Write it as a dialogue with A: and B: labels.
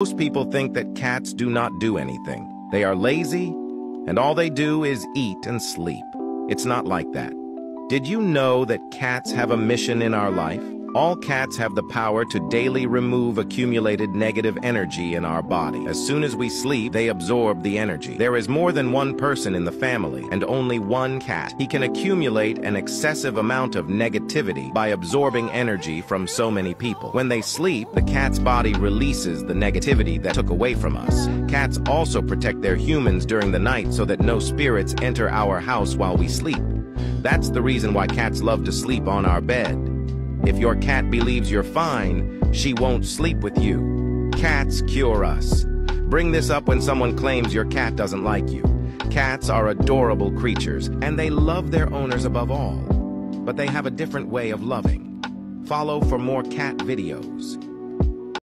A: Most people think that cats do not do anything. They are lazy, and all they do is eat and sleep. It's not like that. Did you know that cats have a mission in our life? All cats have the power to daily remove accumulated negative energy in our body. As soon as we sleep, they absorb the energy. There is more than one person in the family and only one cat. He can accumulate an excessive amount of negativity by absorbing energy from so many people. When they sleep, the cat's body releases the negativity that took away from us. Cats also protect their humans during the night so that no spirits enter our house while we sleep. That's the reason why cats love to sleep on our bed. If your cat believes you're fine, she won't sleep with you. Cats cure us. Bring this up when someone claims your cat doesn't like you. Cats are adorable creatures, and they love their owners above all. But they have a different way of loving. Follow for more cat videos.